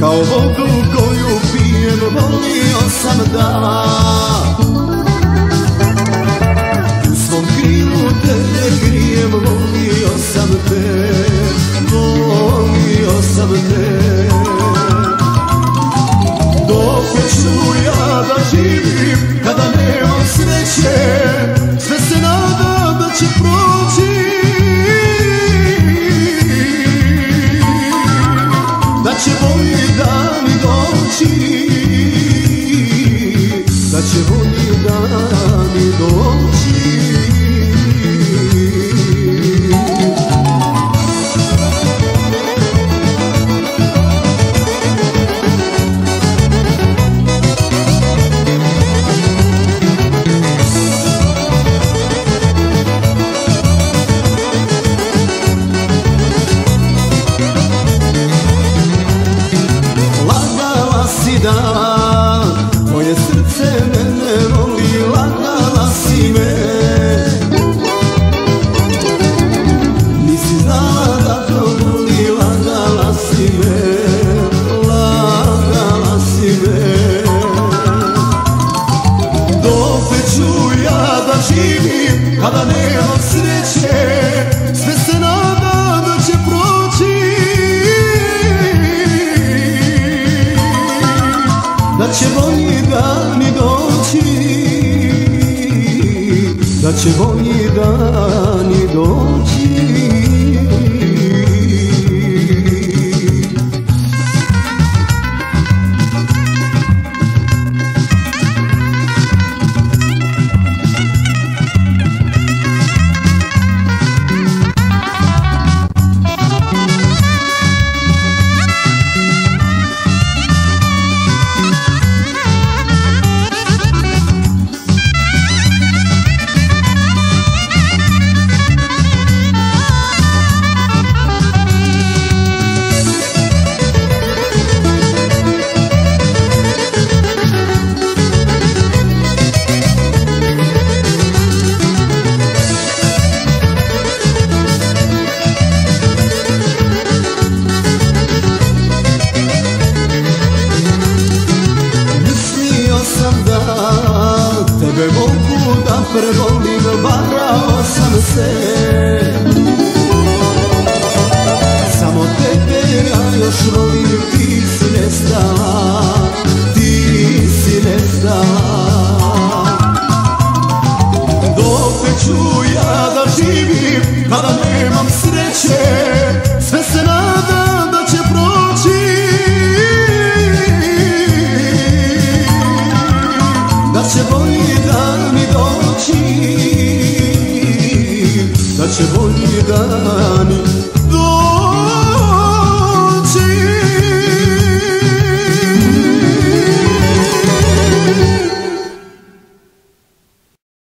Kao vodu koju pijem volio sam da U svom krilu te ne grijem volio sam te Volio sam te. Dok ću ja da živim kada nemam sreće da će bolji dani doći. Down živim kada nemam sreće Sve se nada da će proći. Da će bolji dani doći Da će bolji dani doći prevolim Varao sam se. Samo tebe ja još volim Ti si nestala Ti si nestala. Dok ću ja da živim Kada nemam sreće Da će bolji dani